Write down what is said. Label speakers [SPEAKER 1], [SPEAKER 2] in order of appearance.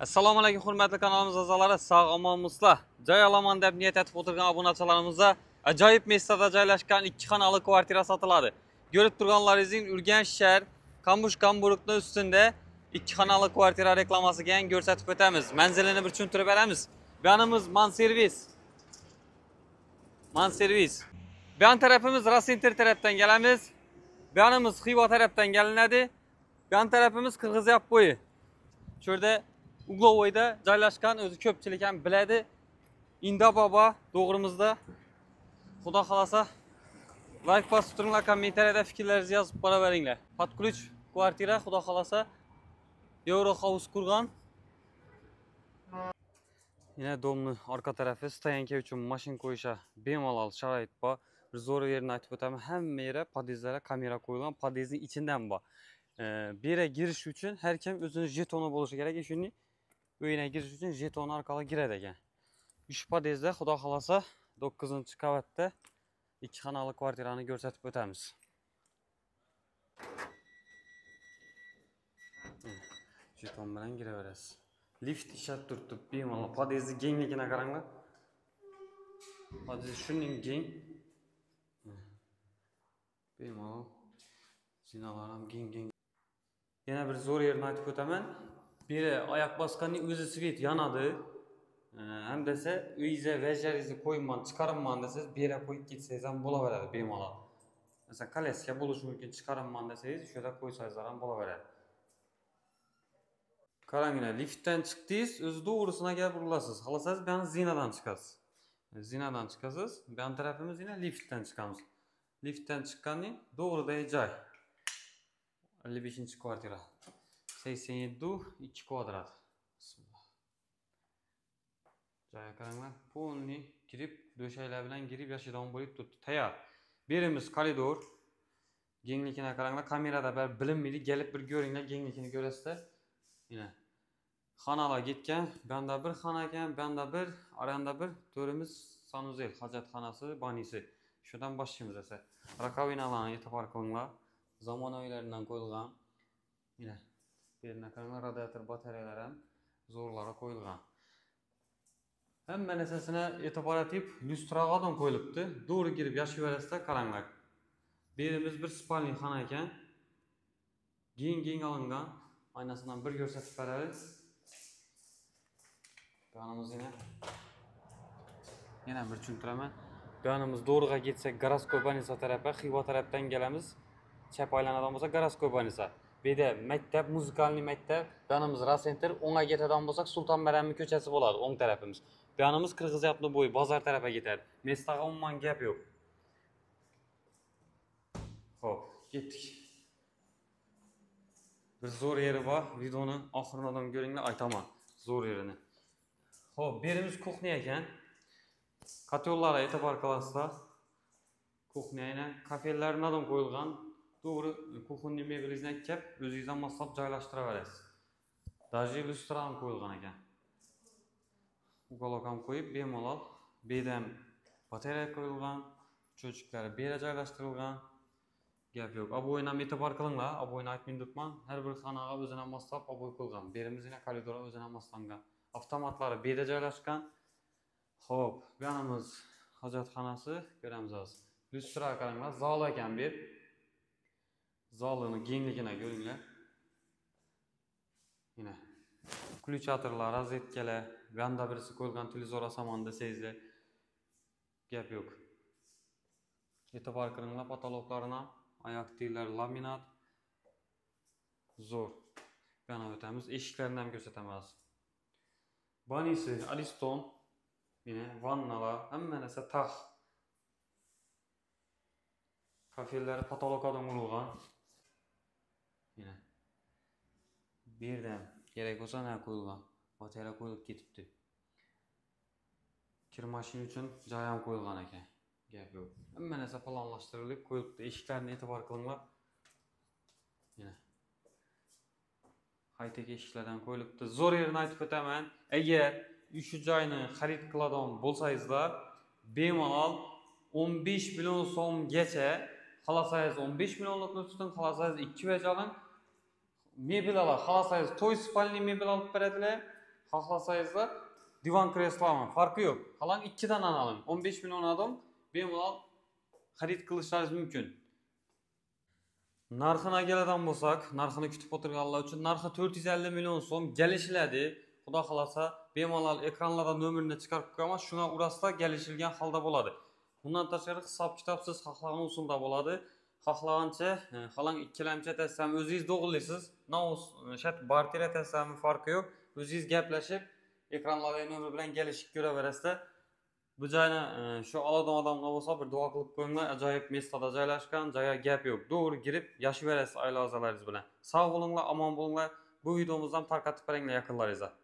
[SPEAKER 1] assalomu alaykum hurmatli kanalimiz a'zolari sog' omonmisizlar joy deb niyat etib o'tirgan obunachilarimizga ajoyib mestada joylashgan ikki xonali kvartira sotiladi ko'rib turganlaringizdek urganch shahar kambush kamburukni ustida ikki xonali kvartira reklamasiga ham ko'rsatib o'tamiz manzilini bir tushuntirib beramiz bu yonimiz man servis man servis bu yon tarafimiz rosinter tarafdan kelamiz bu yonimiz xiva tarafdan kelinadi bu yon tarafimiz qirg'iz yapbo'yi shu uglovoyda joylashgan o'zi ko'pchilik ham biladi. Inda baba to'g'rimizda. Xudo xohlasa like bosib turinglar kommentariyada fikrlaringizni yozib boraveringlar. Под ключ kvartira xudo xohlasa euro house qurgan. Yana domni orqa tarafi stoyanka uchun mashina qo'yishga bemalol sharoit bor. Bir zo'r yerini aytib o'taman hamma yeri podyezdlarga kamera qo'yilgan podyezdning ichidan bor. Bu yerga kirish uchun har kim o'zini jetoni bo'lishi kerak shuni uyine girish uchun jeton orqali kiradi ekan. Uch podyezdda xudo xohlasa to'qqizinchi qavatda ikki xonali kvartirani ko'rsatib o'tamiz. Hm, jeton bilan kiraverasiz lift ishlab turibdi bemalol. Podyezdni kengligini qaranglar. Podyezd shunday keng hm, bemalol. Zinalar ham keng keng yana bir zo'r yerni aytib o'taman. Biri oyoq bosganning o'zi svet yonadi ham desa uyingizga vajlaringizni qo'yibman chiqaribman desangiz bu qo'yib ketsangiz ham bo'laveradi bemalol masalan kolyaska bo'lishi mumkin chiqaribman desangiz shu yerda qo'ysangizlar ham bo'laveradi qaranglar liftdan chiqdingiz o'zi to'g'risini agar burilasiz xohlasangiz bu yoqni zinadan chiqasiz zinadan chiqasiz bu yon tarafimiz yana liftdan chiqamiz liftdan chiqqanning to'g'ridagi joy ellik beshinchi kvartira. 87 du 2 kvadrat. Bismillah. Cayakaranlar pulni kirib döşeyle bilen girip yaşadan bo'lib turibdi tayyor birimiz koridor kengligini qaranglar kamerada bari bilinmaydi kelib bir ko'ringlar kengligini ko'rasizlar mana xonalar ketgan buyerda bir xona ekan buyerda bir aranda bir. To'rimiz sanuzel hojatxonasi banisi. Shundan boshlaymiz esa rakovinalarni e'tibor qilinglar zamonaviylaridan qo'yilgan mana bu radiator batareyalar ham zo'rlari qo'yilgan. Hamma narsasini e'tibor etib lyustraga ham qo'yilibdi to'g'ri kirib yashayverasizlar qaranglar. Bu yerimiz bir spalniy xona ekan. Keng keng olingan. Oynasidan bir ko'rsatib beramiz bu yana yana bir tushuntiraman. Bu yonimiz to'g'riga ketsak goroskop banisa tarafi xiva tarafdan kelamiz. Chap aylanadigan bo'lsa goroskop Bir de məktəb, muzikalni məktəb, yanımız sentr, ona getədən bolsaq Sultan Mərəmmi köçəsi bolar, on tərəfimiz. Yanımız Qırğız yapını boyu bazar tərəfə getər. Mesdağa umuman gəp yox. Hop, getdik. Bir zor yeri var. Videonun axırınadan görünlə aytama zor yerini. Hop, berimiz kuxniya ekan. Katyollara e'tibor qilasizlar. Kuxniya aynan kafelari nadan qo'yilgan. To'g'ri kuxonniy mebelingizni kelib o'zingizdan moslab joylashtiraverasiz даже Daje ham qo'yilgan ekan. Uголок ham qo'yib bemalol bu yerda ham batareya qo'yilgan cho'chiklari bu yerga joylashtirilgan. Gap yo'q. Obойni ham e'tibor qilinglar. Obойni aytmay turibman har bir xonaga o'zini moslab obой qo'yilgan bu yerimiz koridor o'zini moslangan avtomatlari bu yerda joylashgan. Ho'p bu yonimiz hojatxonasi ko'ramiz hozir lyustraga qaranglar. Zol ekan bu yer zallığının genliğine görünler. Yine kulüçatırlar, rozetkele, yanda birisi koyulgan televizora samanında sezdi. Gap yok. Etabarkının pataloklarına ayak değiller laminat. Zor. Yana ötemiz. Eşiklerinden gözetemez. Banisi, Aliston, yine vannalar, hemen ise tax. Kafirleri patolokada vurulgan. Mana bu yerda kerak bo'lsa mana qo'yilgan batareya qo'yilib ketibdi kir mashina uchun joy ham qo'yilgan ekan gap yo'q hamma narsa planlashtirilib qo'yilibdi eshiklarni e'tibor qilinglar mana haytek eshiklardan qo'yilibdi zo'r yerini aytib o'taman agar shu joyni xarid qiladigan bo'lsangizlar bemalol o'n besh million so'mgacha xohlasangiz o'n besh millionlikni tuting xohlasangiz ikki vach mebel alaq, xalasayız toy spalni mebel alıb verədilər, xalasayızlar divan kreslo alın, farkı yox. Qalan 2 dənə alın, 15 milyon adam bemalol xarid qilishlarınız mümkün. Narxına gələcəm bolsaq, narxını kütüb oturğanlar üçün narxı 450 milyon som gəlişlədi. Xuda xalasa bemalol ekranlara nömrünü çıxarıb qoyamaz, şuna urasda gəlişilgən halda boladı. Bundan təşəri hesab kitabsız xaqlağın usulda boladı. Xohlagancha e, xohlang ikkilamchi aytasizmi o'zingiz o'zingiz naus shat e, bartera aytasizmi farqi yo'q. O'zingiz gaplashib ekranlardagi nomer bilan kelishib ko'raverasizda bu joyni e, shu oladigan odamlar bo'lsa bir duo qilib qo'yinglar. Ajoyib mestada joylashgan joyga gap yo'q. To'g'ri kirib yashayverasiz oila a'zolaringiz bilan. Sog' bo'linglar omon bo'linglar. Bu videomizni ham tarqatib beringlar yaqinlaringizga